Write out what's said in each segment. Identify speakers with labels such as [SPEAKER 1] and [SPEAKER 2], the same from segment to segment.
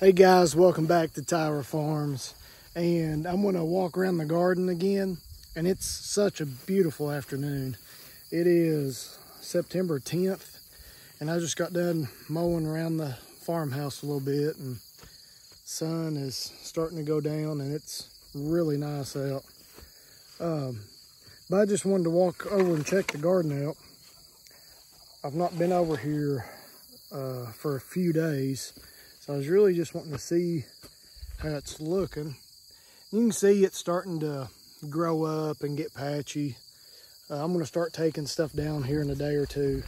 [SPEAKER 1] Hey guys, welcome back to Tyra Farms. And I'm gonna walk around the garden again. And it's such a beautiful afternoon. It is September 10th. And I just got done mowing around the farmhouse a little bit. And sun is starting to go down and it's really nice out. Um, but I just wanted to walk over and check the garden out. I've not been over here uh, for a few days. So I was really just wanting to see how it's looking. You can see it's starting to grow up and get patchy. Uh, I'm gonna start taking stuff down here in a day or two.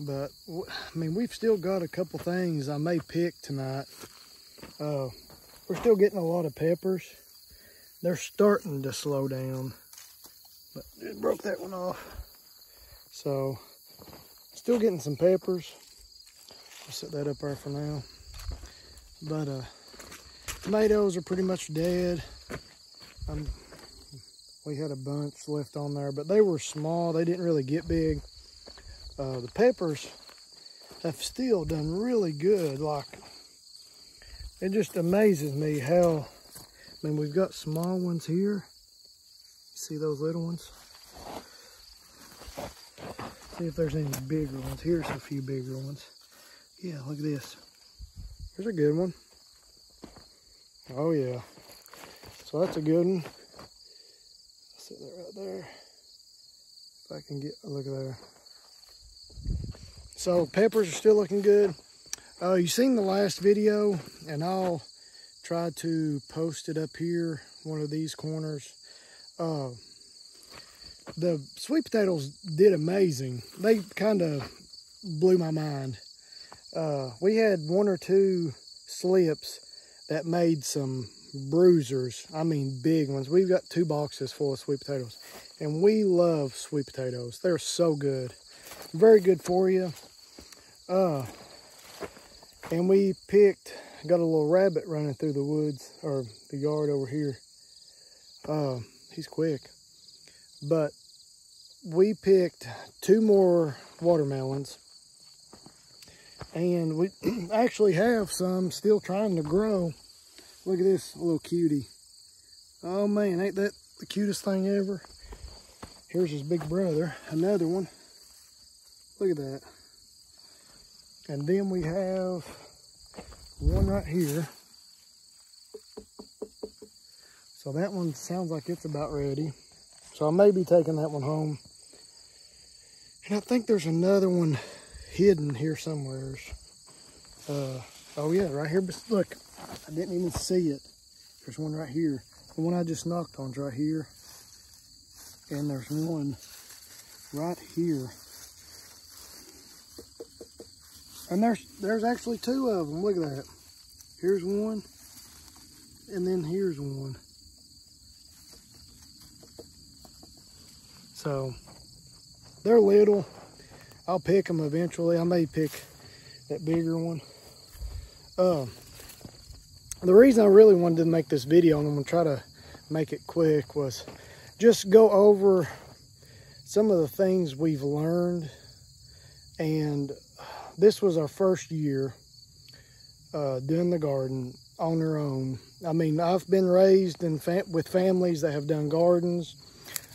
[SPEAKER 1] But, I mean, we've still got a couple things I may pick tonight. Uh, we're still getting a lot of peppers. They're starting to slow down. But it broke that one off. So, still getting some peppers. I'll set that up there for now. But uh, tomatoes are pretty much dead. Um, we had a bunch left on there, but they were small. They didn't really get big. Uh, the peppers have still done really good. Like, it just amazes me how, I mean, we've got small ones here. See those little ones? See if there's any bigger ones. Here's a few bigger ones. Yeah, look at this. Here's a good one. Oh yeah. So that's a good one. Sit that right there. If I can get a look at there. So peppers are still looking good. Uh, you seen the last video and I'll try to post it up here, one of these corners. Uh, the sweet potatoes did amazing. They kind of blew my mind. Uh, we had one or two slips that made some bruisers. I mean, big ones. We've got two boxes full of sweet potatoes. And we love sweet potatoes. They're so good. Very good for you. Uh, and we picked, got a little rabbit running through the woods, or the yard over here. Uh, he's quick. But we picked two more watermelons and we actually have some still trying to grow. Look at this little cutie. Oh man, ain't that the cutest thing ever? Here's his big brother, another one. Look at that. And then we have one right here. So that one sounds like it's about ready. So I may be taking that one home. And I think there's another one hidden here somewheres. Uh, oh yeah, right here. But look, I didn't even see it. There's one right here. The one I just knocked on's right here. And there's one right here. And there's there's actually two of them. Look at that. Here's one. And then here's one. So they're little. I'll pick them eventually. I may pick that bigger one. Uh, the reason I really wanted to make this video, and I'm to try to make it quick, was just go over some of the things we've learned. And this was our first year uh, doing the garden on our own. I mean, I've been raised in fam with families that have done gardens,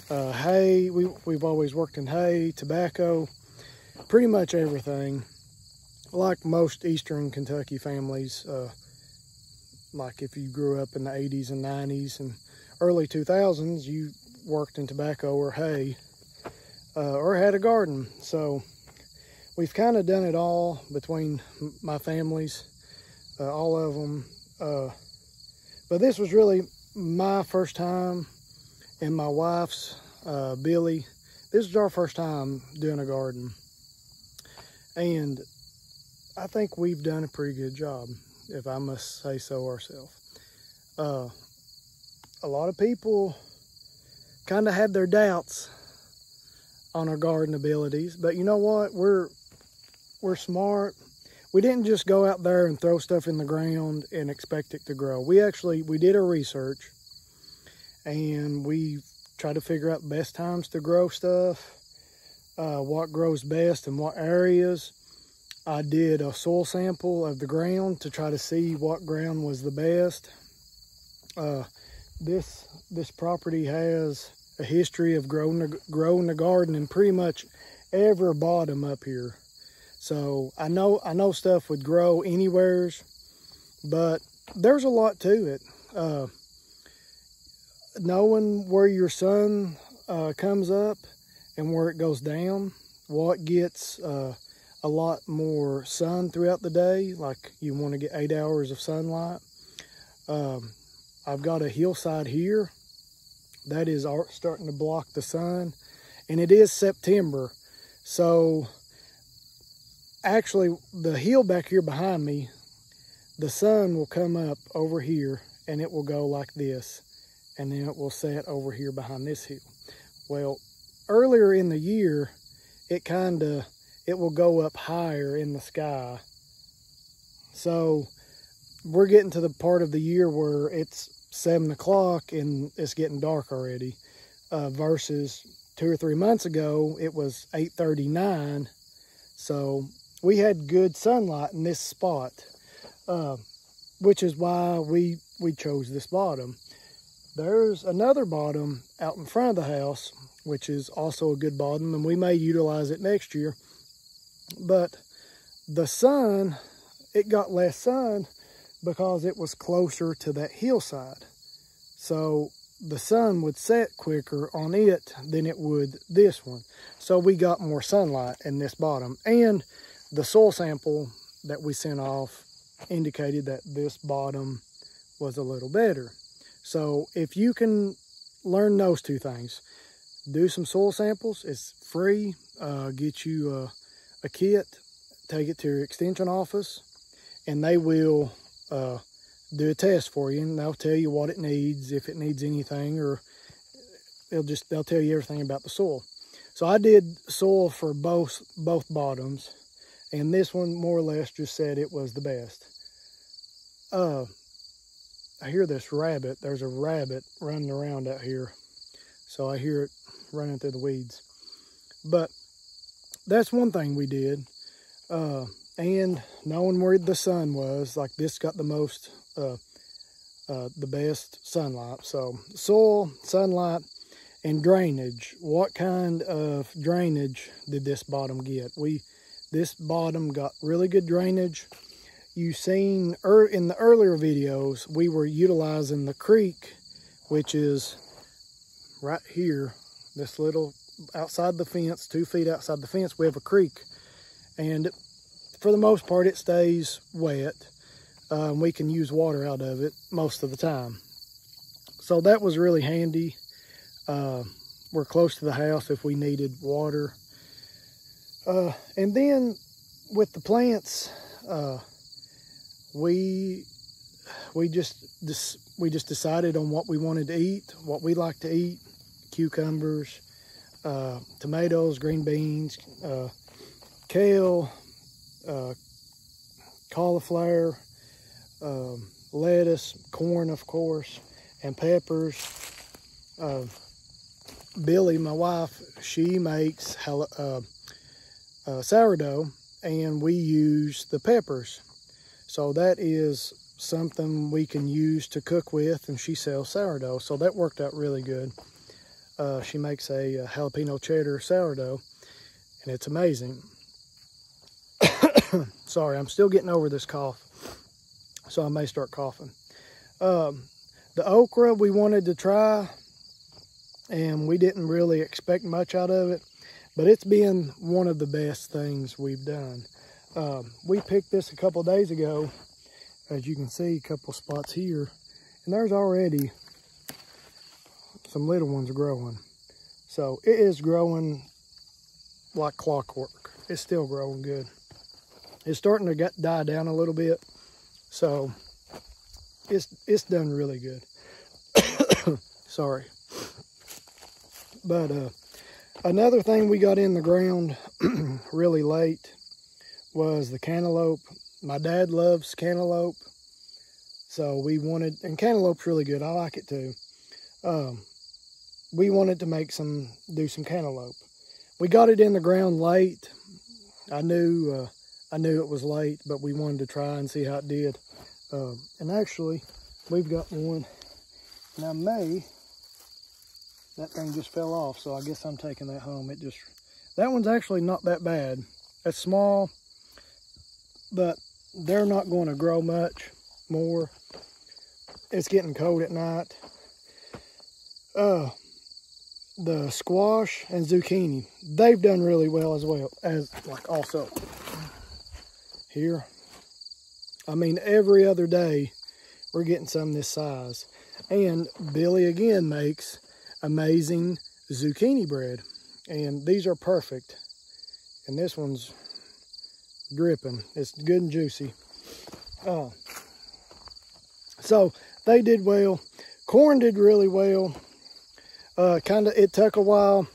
[SPEAKER 1] uh, hay. We, we've always worked in hay, tobacco pretty much everything. Like most Eastern Kentucky families, uh, like if you grew up in the 80s and 90s and early 2000s, you worked in tobacco or hay uh, or had a garden. So we've kind of done it all between my families, uh, all of them. Uh, but this was really my first time and my wife's, uh, Billy. This is our first time doing a garden. And I think we've done a pretty good job, if I must say so ourselves. Uh, a lot of people kind of had their doubts on our garden abilities, but you know what? We're we're smart. We didn't just go out there and throw stuff in the ground and expect it to grow. We actually we did our research and we tried to figure out best times to grow stuff uh, what grows best in what areas. I did a soil sample of the ground to try to see what ground was the best. Uh, this this property has a history of growing growing the garden in pretty much every bottom up here. So I know I know stuff would grow anywheres, but there's a lot to it. Uh, knowing where your sun uh, comes up and where it goes down, what gets uh, a lot more sun throughout the day, like you want to get eight hours of sunlight. Um, I've got a hillside here that is starting to block the sun, and it is September, so actually the hill back here behind me, the sun will come up over here and it will go like this, and then it will set over here behind this hill. Well, earlier in the year, it kind of it will go up higher in the sky. So we're getting to the part of the year where it's seven o'clock and it's getting dark already. Uh, versus two or three months ago, it was 8:39. So we had good sunlight in this spot, uh, which is why we we chose this bottom. There's another bottom out in front of the house, which is also a good bottom, and we may utilize it next year. But the sun, it got less sun because it was closer to that hillside. So the sun would set quicker on it than it would this one. So we got more sunlight in this bottom. And the soil sample that we sent off indicated that this bottom was a little better. So if you can learn those two things, do some soil samples. It's free. Uh, get you a, a, kit, take it to your extension office, and they will uh, do a test for you, and they'll tell you what it needs, if it needs anything, or they'll just they'll tell you everything about the soil. So I did soil for both both bottoms, and this one more or less just said it was the best. Uh, I hear this rabbit. There's a rabbit running around out here. So I hear it running through the weeds. But that's one thing we did. Uh, and knowing where the sun was, like this got the most, uh, uh, the best sunlight. So soil, sunlight, and drainage. What kind of drainage did this bottom get? We, this bottom got really good drainage you seen er, in the earlier videos, we were utilizing the creek, which is right here, this little outside the fence, two feet outside the fence, we have a creek. And for the most part, it stays wet. Um, we can use water out of it most of the time. So that was really handy. Uh, we're close to the house if we needed water. Uh, and then with the plants, uh, we we just, just we just decided on what we wanted to eat, what we like to eat, cucumbers, uh, tomatoes, green beans, uh, kale, uh, cauliflower, um, lettuce, corn, of course, and peppers. Uh, Billy, my wife, she makes uh, uh, sourdough, and we use the peppers so that is something we can use to cook with, and she sells sourdough. So that worked out really good. Uh, she makes a, a, jalapeno cheddar sourdough, and it's amazing. Sorry, I'm still getting over this cough, so I may start coughing. Um, the okra we wanted to try, and we didn't really expect much out of it, but it's been one of the best things we've done. Um, we picked this a couple days ago. As you can see, a couple spots here. And there's already some little ones growing. So it is growing like clockwork. It's still growing good. It's starting to get die down a little bit. So it's it's done really good. Sorry. But uh, another thing we got in the ground really late was the cantaloupe. My dad loves cantaloupe. So we wanted, and cantaloupe's really good. I like it too. Um, we wanted to make some, do some cantaloupe. We got it in the ground late. I knew, uh, I knew it was late, but we wanted to try and see how it did. Uh, and actually, we've got one. Now May, that thing just fell off, so I guess I'm taking that home. It just, that one's actually not that bad. It's small, but they're not going to grow much more. It's getting cold at night. Uh, the squash and zucchini, they've done really well as well as like also here. I mean, every other day we're getting some this size. And Billy again makes amazing zucchini bread. And these are perfect. And this one's dripping. It's good and juicy. Uh, so they did well. Corn did really well. Uh, kind of, it took a while.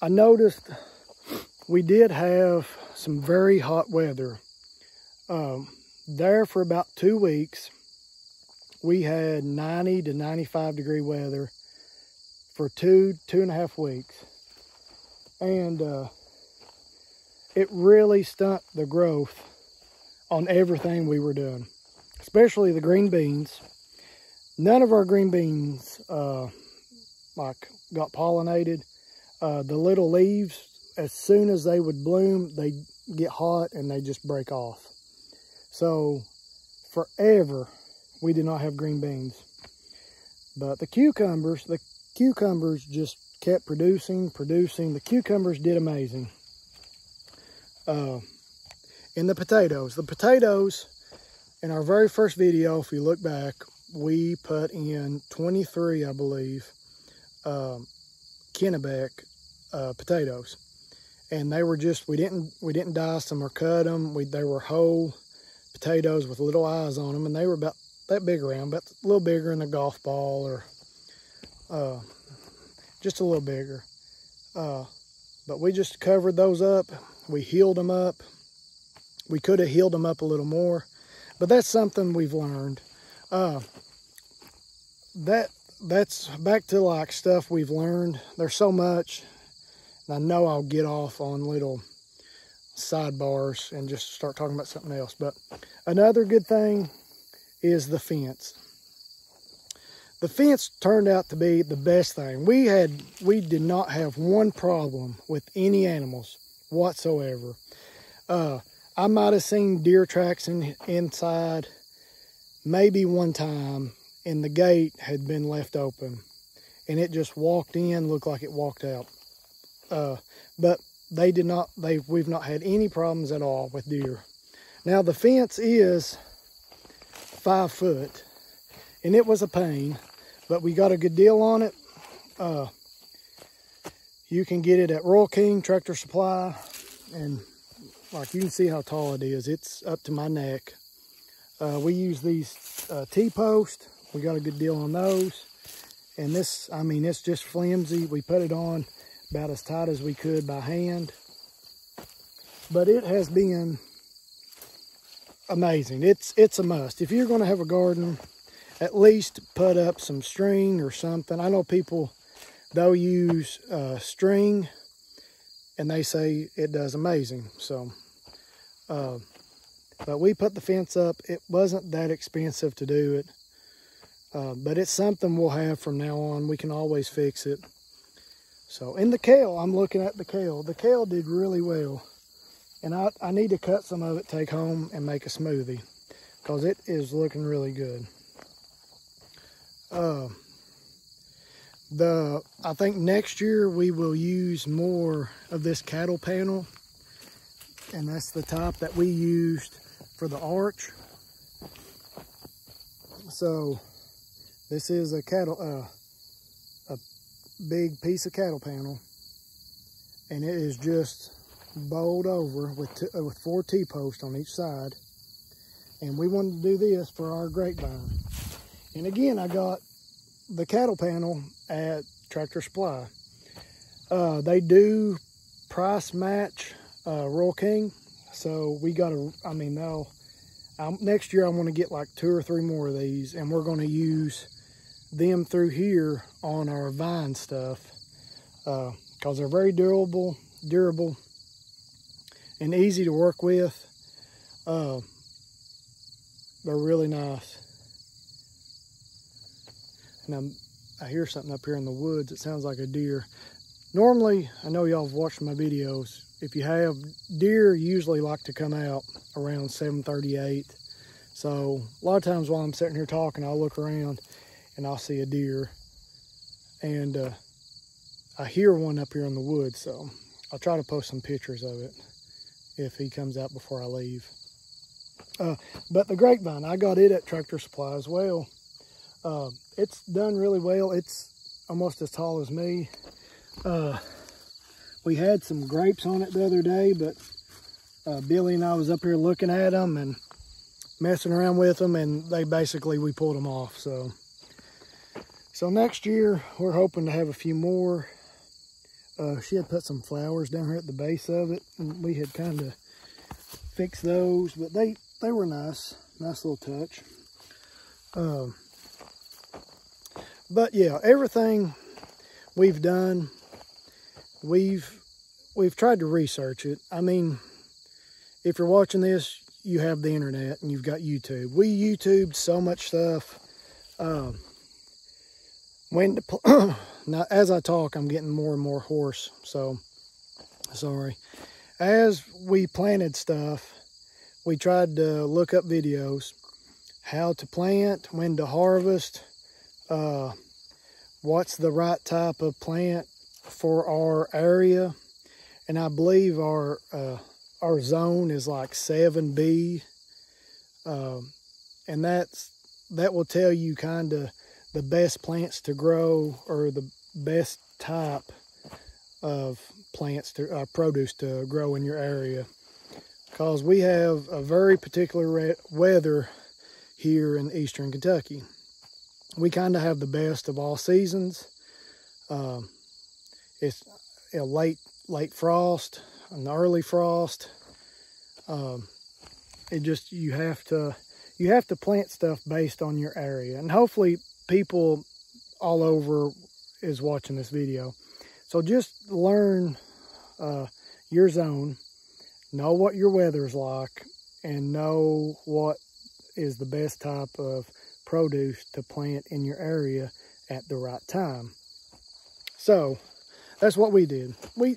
[SPEAKER 1] I noticed we did have some very hot weather. Um, there for about two weeks, we had 90 to 95 degree weather for two, two and a half weeks. And uh, it really stunted the growth on everything we were doing, especially the green beans. None of our green beans uh, like got pollinated. Uh, the little leaves, as soon as they would bloom, they get hot and they just break off. So forever, we did not have green beans. But the cucumbers, the cucumbers just kept producing, producing. The cucumbers did amazing. Uh, in the potatoes, the potatoes, in our very first video, if you look back, we put in 23, I believe, um, Kennebec uh, potatoes. And they were just, we didn't, we didn't dice them or cut them. We, they were whole potatoes with little eyes on them, and they were about that big around, but a little bigger than a golf ball or uh, just a little bigger. Uh, but we just covered those up. We healed them up. We could have healed them up a little more, but that's something we've learned. Uh, that that's back to like stuff we've learned. There's so much. And I know I'll get off on little sidebars and just start talking about something else. But another good thing is the fence. The fence turned out to be the best thing. We had we did not have one problem with any animals whatsoever. Uh, I might have seen deer tracks in, inside maybe one time and the gate had been left open. And it just walked in looked like it walked out. Uh, but they did not they we've not had any problems at all with deer. Now the fence is five foot and it was a pain but we got a good deal on it. Uh, you can get it at Rural King Tractor Supply and like you can see how tall it is. It's up to my neck. Uh, we use these uh, T-post we got a good deal on those and this I mean it's just flimsy we put it on about as tight as we could by hand. But it has been amazing. It's it's a must. If you're going to have a garden, at least put up some string or something. I know people, they'll use uh, string and they say it does amazing. So, uh, but we put the fence up. It wasn't that expensive to do it. Uh, but it's something we'll have from now on. We can always fix it. So in the kale, I'm looking at the kale. The kale did really well. And I, I need to cut some of it, take home and make a smoothie because it is looking really good. Uh, the I think next year we will use more of this cattle panel and that's the top that we used for the arch. So this is a cattle uh, a big piece of cattle panel and it is just bowled over with, uh, with four T-posts on each side. And we wanted to do this for our grapevine. And again, I got the cattle panel at Tractor Supply. Uh, they do price match uh, Rural King. So we got to, I mean, they'll, next year I'm going to get like two or three more of these and we're going to use them through here on our vine stuff because uh, they're very durable, durable, and easy to work with. Uh, they're really nice. And I'm, I hear something up here in the woods. It sounds like a deer. Normally, I know y'all have watched my videos. If you have, deer usually like to come out around 738. So a lot of times while I'm sitting here talking, I'll look around and I'll see a deer. And uh, I hear one up here in the woods. So I'll try to post some pictures of it if he comes out before I leave. Uh, but the grapevine, I got it at Tractor Supply as well. Uh, it's done really well. It's almost as tall as me. Uh, we had some grapes on it the other day, but uh, Billy and I was up here looking at them and messing around with them, and they basically, we pulled them off. So, so next year, we're hoping to have a few more. Uh, she had put some flowers down here at the base of it, and we had kind of fixed those, but they, they were nice. Nice little touch. Um, but yeah, everything we've done, we've we've tried to research it. I mean, if you're watching this, you have the internet and you've got YouTube. We YouTubed so much stuff. Um, when to now, as I talk, I'm getting more and more hoarse. So, sorry. As we planted stuff, we tried to look up videos, how to plant, when to harvest, uh, what's the right type of plant for our area. And I believe our uh, our zone is like 7B. Um, and that's that will tell you kind of the best plants to grow or the best type of plants to uh, produce to grow in your area because we have a very particular weather here in eastern Kentucky we kind of have the best of all seasons. Um, it's a late late frost, an early frost. Um, it just you have to you have to plant stuff based on your area, and hopefully people all over is watching this video. So just learn uh, your zone, know what your weather is like, and know what is the best type of produce to plant in your area at the right time. So that's what we did. We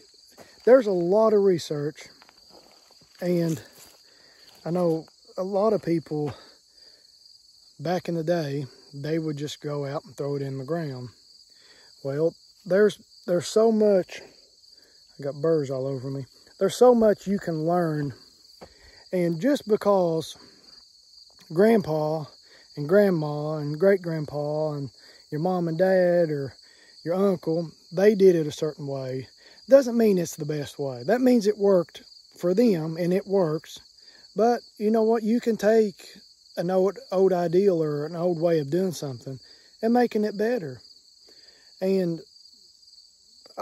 [SPEAKER 1] There's a lot of research and I know a lot of people back in the day, they would just go out and throw it in the ground. Well, there's there's so much, I got burrs all over me. There's so much you can learn. And just because grandpa and grandma and great grandpa and your mom and dad or your uncle, they did it a certain way. Doesn't mean it's the best way. That means it worked for them and it works. But you know what? You can take an old, old ideal or an old way of doing something and making it better. And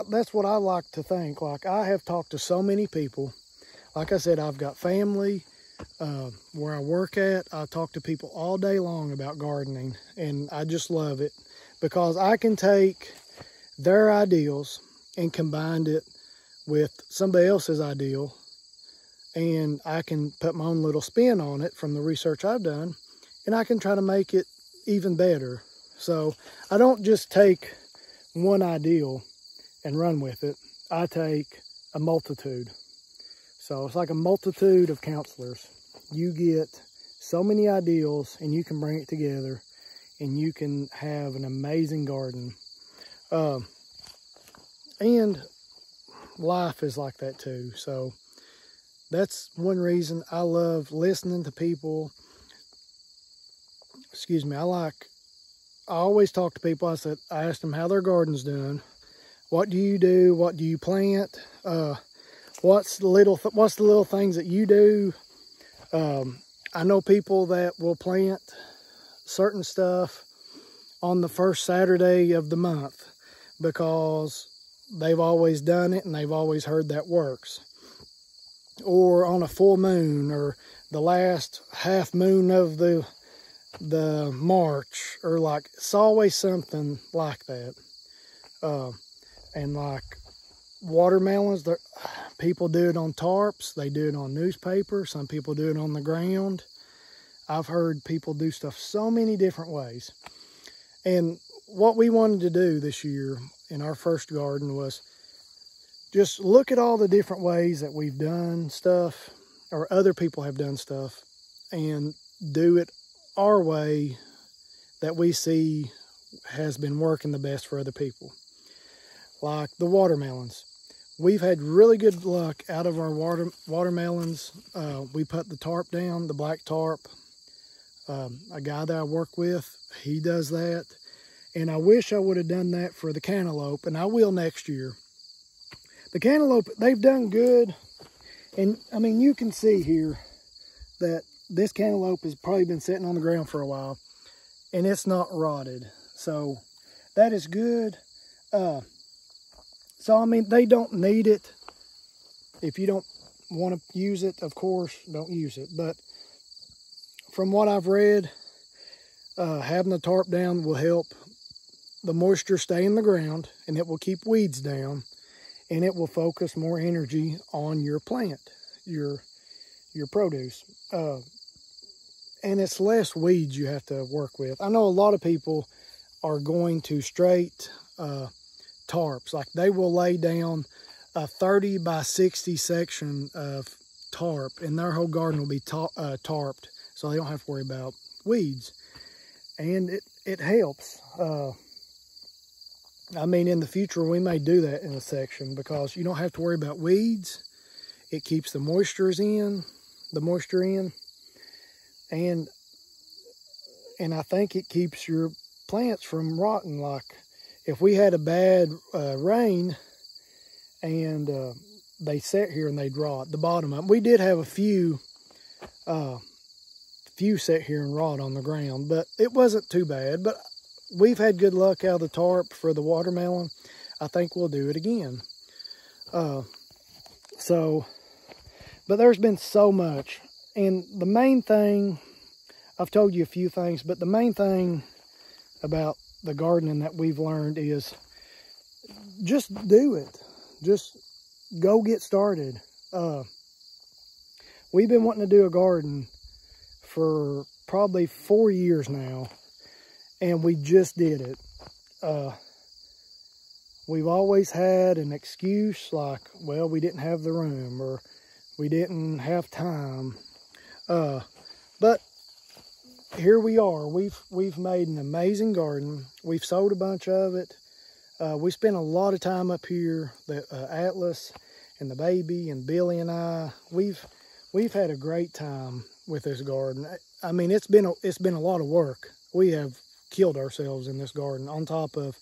[SPEAKER 1] that's what I like to think. Like I have talked to so many people. Like I said, I've got family, uh, where I work at, I talk to people all day long about gardening, and I just love it because I can take their ideals and combine it with somebody else's ideal, and I can put my own little spin on it from the research I've done, and I can try to make it even better. So I don't just take one ideal and run with it. I take a multitude. So it's like a multitude of counselors. You get so many ideals and you can bring it together and you can have an amazing garden. Uh, and life is like that too. So that's one reason I love listening to people. Excuse me. I like, I always talk to people. I said, I asked them how their garden's doing. What do you do? What do you plant? Uh, what's the little th what's the little things that you do um, i know people that will plant certain stuff on the first saturday of the month because they've always done it and they've always heard that works or on a full moon or the last half moon of the the march or like it's always something like that uh, and like watermelons, people do it on tarps. They do it on newspaper. Some people do it on the ground. I've heard people do stuff so many different ways. And what we wanted to do this year in our first garden was just look at all the different ways that we've done stuff or other people have done stuff and do it our way that we see has been working the best for other people. Like the watermelons. We've had really good luck out of our water watermelons. Uh, we put the tarp down, the black tarp. Um, a guy that I work with, he does that. And I wish I would have done that for the cantaloupe, and I will next year. The cantaloupe, they've done good. And I mean, you can see here that this cantaloupe has probably been sitting on the ground for a while and it's not rotted. So that is good. Uh, so, I mean, they don't need it. If you don't want to use it, of course, don't use it. But from what I've read, uh, having the tarp down will help the moisture stay in the ground and it will keep weeds down and it will focus more energy on your plant, your your produce. Uh, and it's less weeds you have to work with. I know a lot of people are going to straight uh, tarps. Like they will lay down a 30 by 60 section of tarp and their whole garden will be ta uh, tarped so they don't have to worry about weeds. And it, it helps. I mean, in the future, we may do that in a section because you don't have to worry about weeds. It keeps the moistures in, the moisture in and and I think it keeps your plants from rotting. Like if we had a bad uh, rain and uh, they sat here and they'd rot, the bottom them. We did have a few, uh, few sit here and rot on the ground, but it wasn't too bad. But we've had good luck out of the tarp for the watermelon. I think we'll do it again. Uh, so, but there's been so much and the main thing, I've told you a few things, but the main thing about the gardening that we've learned is just do it. Just go get started. Uh, we've been wanting to do a garden for probably four years now, and we just did it. Uh, we've always had an excuse like, well, we didn't have the room or we didn't have time uh, but here we are. We've we've made an amazing garden. We've sold a bunch of it. Uh, we spent a lot of time up here. The uh, Atlas and the baby and Billy and I. We've we've had a great time with this garden. I mean, it's been a, it's been a lot of work. We have killed ourselves in this garden on top of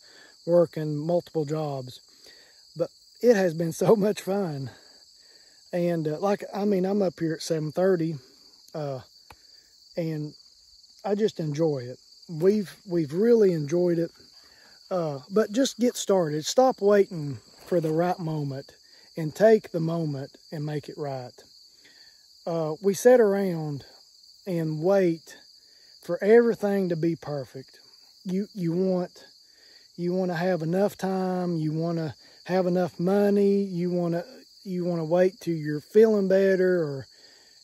[SPEAKER 1] working multiple jobs. But it has been so much fun. And uh, like, I mean, I'm up here at 730 uh, and I just enjoy it. We've we've really enjoyed it. Uh, but just get started. Stop waiting for the right moment and take the moment and make it right. Uh, we sit around and wait for everything to be perfect. You you want you want to have enough time. You want to have enough money. You want to you want to wait till you're feeling better, or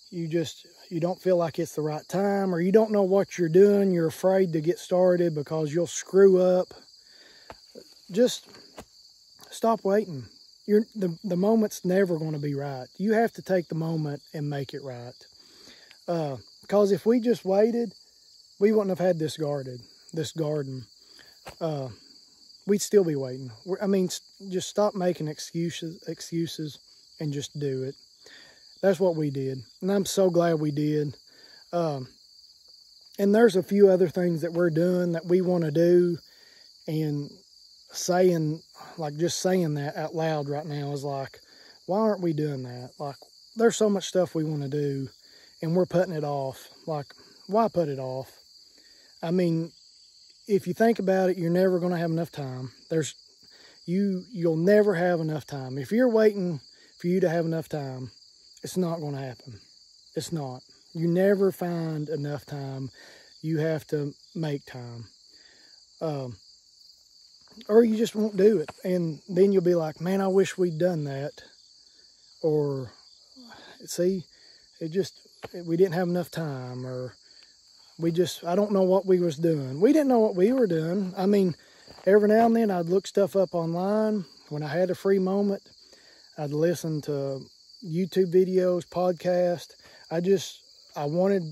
[SPEAKER 1] you just you don't feel like it's the right time or you don't know what you're doing, you're afraid to get started because you'll screw up, just stop waiting. You're, the, the moment's never going to be right. You have to take the moment and make it right. Uh, because if we just waited, we wouldn't have had this garden. This garden. Uh, we'd still be waiting. We're, I mean, just stop making excuses, excuses, and just do it that's what we did. And I'm so glad we did. Um, and there's a few other things that we're doing that we want to do. And saying, like just saying that out loud right now is like, why aren't we doing that? Like, there's so much stuff we want to do and we're putting it off. Like, why put it off? I mean, if you think about it, you're never going to have enough time. There's, you, you'll never have enough time. If you're waiting for you to have enough time, it's not going to happen. It's not. You never find enough time. You have to make time. Um, or you just won't do it. And then you'll be like, man, I wish we'd done that. Or, see, it just, we didn't have enough time. Or we just, I don't know what we was doing. We didn't know what we were doing. I mean, every now and then I'd look stuff up online. When I had a free moment, I'd listen to YouTube videos, podcast. I just, I wanted,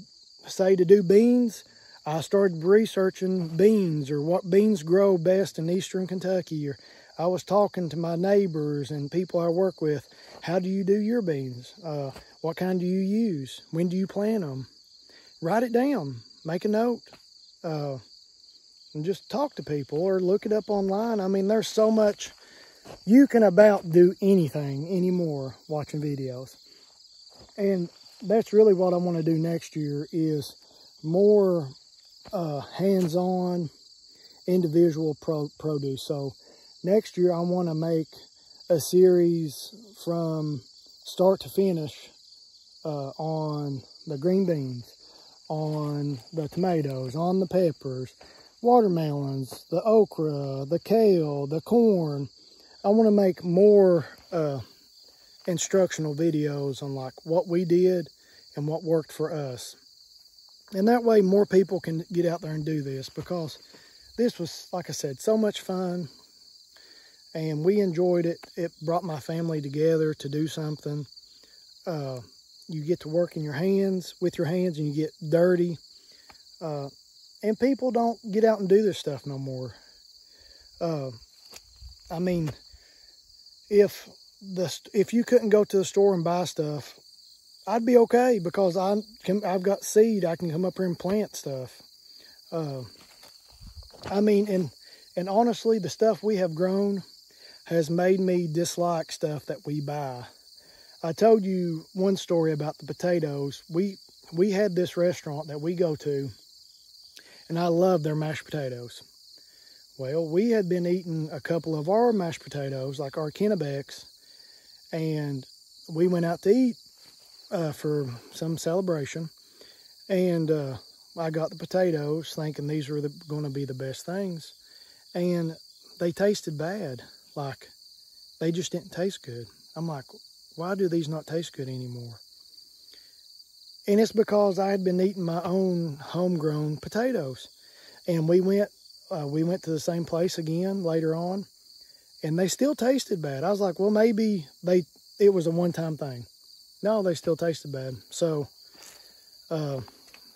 [SPEAKER 1] say, to do beans I started researching beans or what beans grow best in eastern Kentucky. Or I was talking to my neighbors and people I work with. How do you do your beans? Uh, what kind do you use? When do you plant them? Write it down. Make a note. Uh, and just talk to people or look it up online. I mean, there's so much. You can about do anything anymore watching videos. And that's really what I want to do next year is more uh, hands-on individual pro produce. So next year I want to make a series from start to finish uh, on the green beans, on the tomatoes, on the peppers, watermelons, the okra, the kale, the corn. I want to make more uh, instructional videos on like what we did and what worked for us. And that way more people can get out there and do this because this was, like I said, so much fun. And we enjoyed it. It brought my family together to do something. Uh, you get to work in your hands, with your hands, and you get dirty. Uh, and people don't get out and do this stuff no more. Uh, I mean, if the if you couldn't go to the store and buy stuff, I'd be okay because I can, I've got seed. I can come up here and plant stuff. Uh, I mean, and and honestly, the stuff we have grown has made me dislike stuff that we buy. I told you one story about the potatoes. We we had this restaurant that we go to, and I love their mashed potatoes. Well, we had been eating a couple of our mashed potatoes, like our Kennebecs, and we went out to eat uh, for some celebration. And uh, I got the potatoes thinking these were the, going to be the best things. And they tasted bad. Like, they just didn't taste good. I'm like, why do these not taste good anymore? And it's because I had been eating my own homegrown potatoes. And we went, uh, we went to the same place again later on, and they still tasted bad. I was like, well, maybe they, it was a one-time thing. No, they still tasted bad. So uh,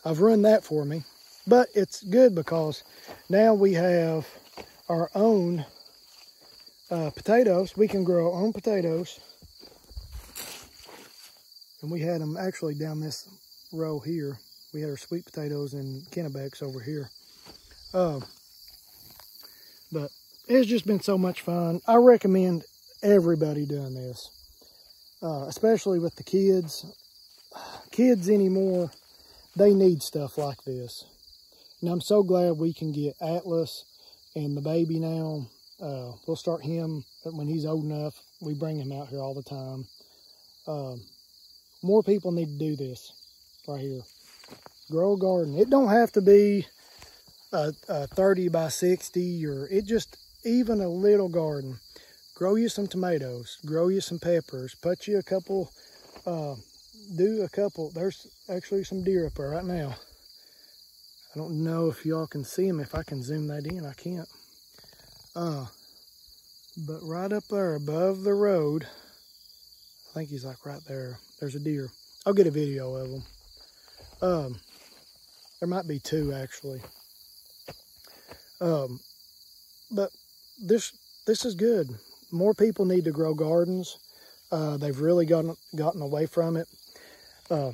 [SPEAKER 1] I've run that for me. But it's good because now we have our own uh, potatoes. We can grow our own potatoes. And we had them actually down this row here. We had our sweet potatoes and Kennebecs over here. Uh, but it's just been so much fun. I recommend everybody doing this uh, especially with the kids. Kids anymore, they need stuff like this. And I'm so glad we can get Atlas and the baby now. Uh, we'll start him when he's old enough. We bring him out here all the time. Um, more people need to do this right here. Grow a garden. It don't have to be a, a 30 by 60 or it just even a little garden grow you some tomatoes, grow you some peppers, put you a couple, uh, do a couple. There's actually some deer up there right now. I don't know if y'all can see them. If I can zoom that in, I can't. Uh, but right up there above the road, I think he's like right there. There's a deer. I'll get a video of him. Um, there might be two actually. Um, but this this is good more people need to grow gardens. Uh, they've really gotten gotten away from it. Uh,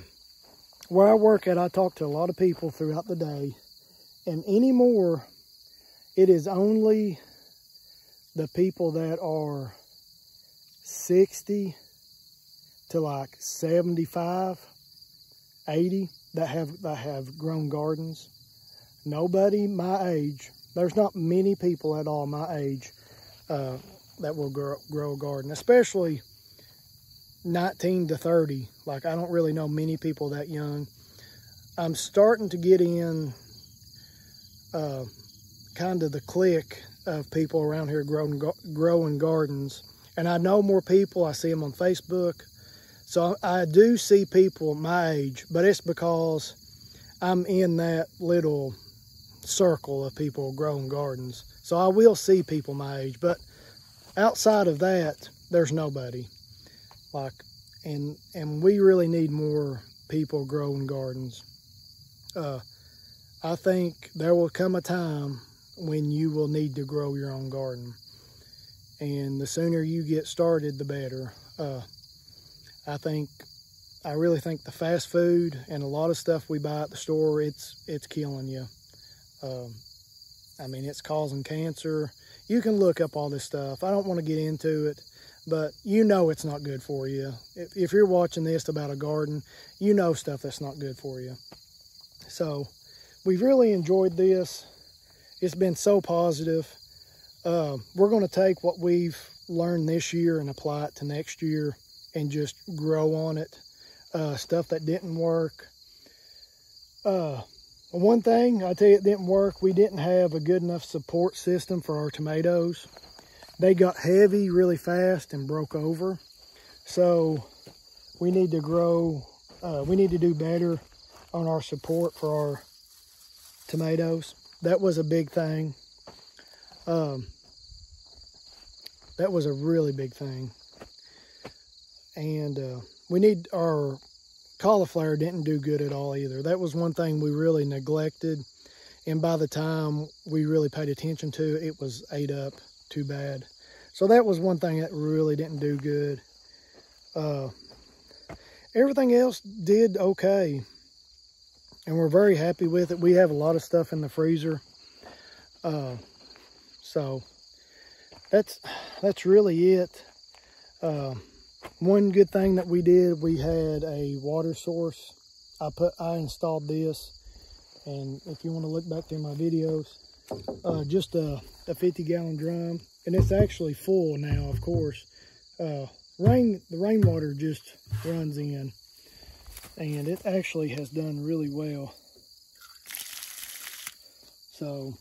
[SPEAKER 1] where I work at, I talk to a lot of people throughout the day, and anymore, it is only the people that are 60 to like 75, 80 that have that have grown gardens. Nobody my age, there's not many people at all my age uh, that will grow, grow a garden, especially 19 to 30. Like, I don't really know many people that young. I'm starting to get in uh, kind of the clique of people around here growing growing gardens, and I know more people. I see them on Facebook, so I do see people my age, but it's because I'm in that little circle of people growing gardens. So I will see people my age, but outside of that, there's nobody. Like, and and we really need more people growing gardens. Uh, I think there will come a time when you will need to grow your own garden. And the sooner you get started, the better. Uh, I think, I really think the fast food and a lot of stuff we buy at the store, it's it's killing you. Um, I mean, it's causing cancer. You can look up all this stuff. I don't want to get into it, but you know it's not good for you. If, if you're watching this about a garden, you know stuff that's not good for you. So, we've really enjoyed this. It's been so positive. Uh, we're going to take what we've learned this year and apply it to next year and just grow on it. Uh, stuff that didn't work. Uh, one thing I tell you it didn't work, we didn't have a good enough support system for our tomatoes. They got heavy really fast and broke over. So we need to grow, uh, we need to do better on our support for our tomatoes. That was a big thing. Um, that was a really big thing. And uh, we need our cauliflower didn't do good at all either. That was one thing we really neglected. And by the time we really paid attention to, it was ate up too bad. So that was one thing that really didn't do good. Uh, everything else did okay and we're very happy with it. We have a lot of stuff in the freezer. Uh, so that's that's really it. Uh, one good thing that we did, we had a water source. I put I installed this, and if you want to look back through my videos, uh, just a, a 50 gallon drum, and it's actually full now. Of course, uh, rain the rainwater just runs in and it actually has done really well. So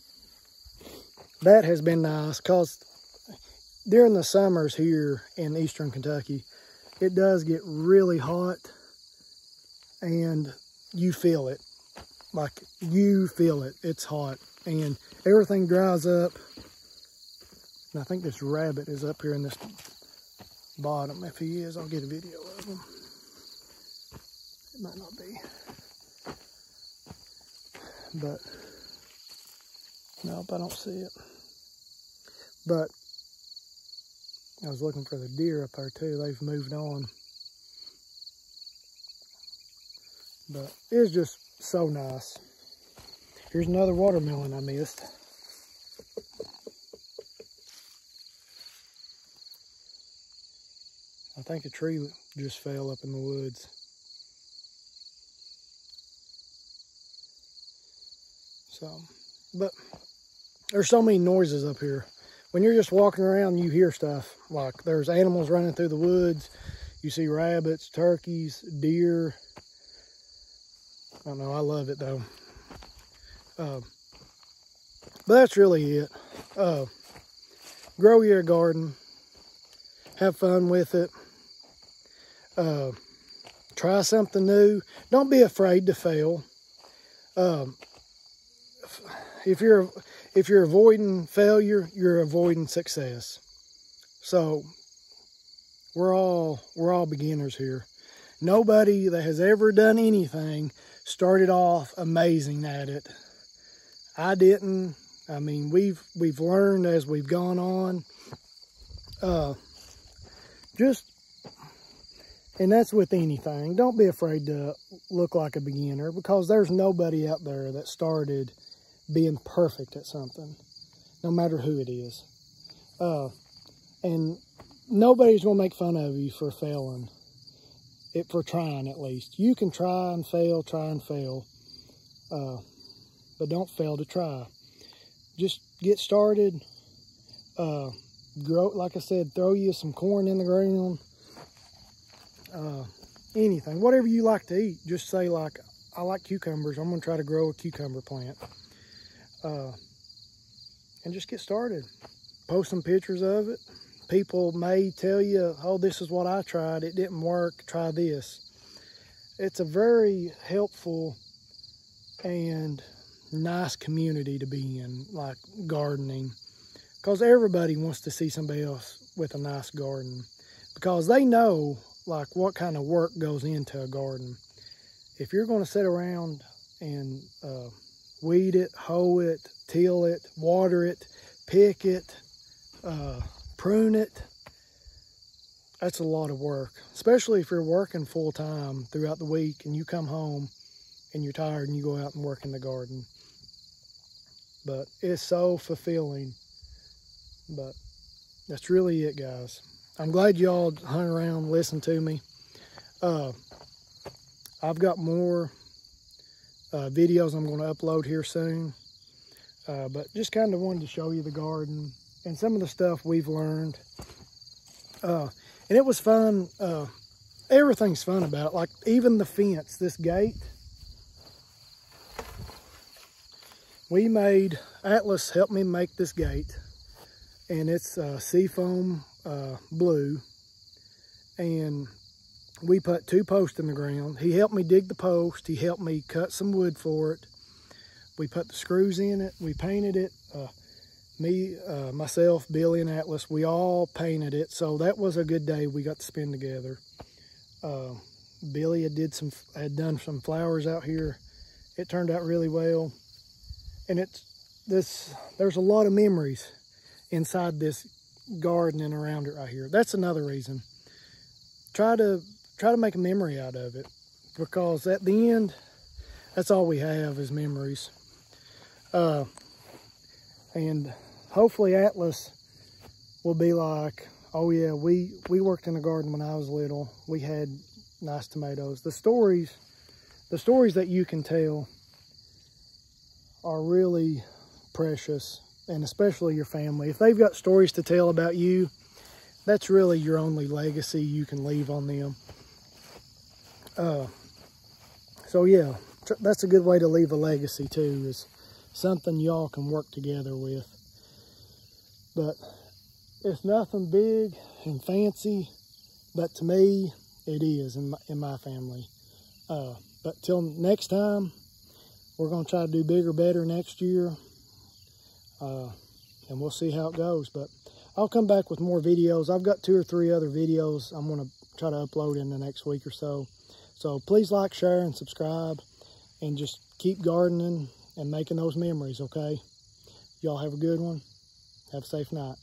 [SPEAKER 1] that has been nice because during the summers here in eastern Kentucky, it does get really hot and you feel it. Like you feel it. It's hot and everything dries up. And I think this rabbit is up here in this bottom. If he is, I'll get a video of him. It might not be. But, nope, I don't see it. But, I was looking for the deer up there too. They've moved on. But it's just so nice. Here's another watermelon I missed. I think a tree just fell up in the woods. So, but there's so many noises up here. When you're just walking around, you hear stuff. Like there's animals running through the woods. You see rabbits, turkeys, deer. I don't know. I love it though. Uh, but that's really it. Uh, grow your garden. Have fun with it. Uh, try something new. Don't be afraid to fail. Um, if you're if you're avoiding failure, you're avoiding success. So we're all we're all beginners here. Nobody that has ever done anything started off amazing at it. I didn't. I mean, we've we've learned as we've gone on. Uh, just and that's with anything. Don't be afraid to look like a beginner because there's nobody out there that started being perfect at something, no matter who it is. Uh, and nobody's going to make fun of you for failing, it for trying at least. You can try and fail, try and fail, uh, but don't fail to try. Just get started. Uh, grow, like I said, throw you some corn in the ground. Uh, anything, whatever you like to eat. Just say like, I like cucumbers. I'm going to try to grow a cucumber plant. Uh, and just get started. Post some pictures of it. People may tell you, oh, this is what I tried. It didn't work. Try this. It's a very helpful and nice community to be in, like gardening. Because everybody wants to see somebody else with a nice garden. Because they know like what kind of work goes into a garden. If you're going to sit around and uh, weed it, hoe it, till it, water it, pick it, uh, prune it, that's a lot of work. Especially if you're working full time throughout the week and you come home and you're tired and you go out and work in the garden. But it's so fulfilling. But that's really it, guys. I'm glad y'all hung around listened to me. Uh, I've got more uh, videos I'm going to upload here soon. Uh, but just kind of wanted to show you the garden and some of the stuff we've learned. Uh, and it was fun. Uh, everything's fun about it. Like even the fence, this gate. We made, Atlas helped me make this gate. And it's uh, seafoam uh, blue. And we put two posts in the ground. He helped me dig the post. He helped me cut some wood for it. We put the screws in it. We painted it. Uh, me, uh, myself, Billy, and Atlas, we all painted it. So that was a good day we got to spend together. Uh, Billy had did some had done some flowers out here. It turned out really well, and it's this. There's a lot of memories inside this garden and around it right here. That's another reason. Try to try to make a memory out of it because at the end, that's all we have is memories. Uh, and hopefully Atlas will be like, oh yeah, we, we worked in the garden when I was little. We had nice tomatoes. The stories, the stories that you can tell are really precious and especially your family. If they've got stories to tell about you, that's really your only legacy you can leave on them. Uh, so yeah, that's a good way to leave a legacy too, is something y'all can work together with. But it's nothing big and fancy, but to me, it is in my, in my family. Uh, but till next time, we're going to try to do bigger, better next year. Uh, and we'll see how it goes. But I'll come back with more videos. I've got two or three other videos I'm going to try to upload in the next week or so. So please like, share, and subscribe. And just keep gardening and making those memories, okay? Y'all have a good one. Have a safe night.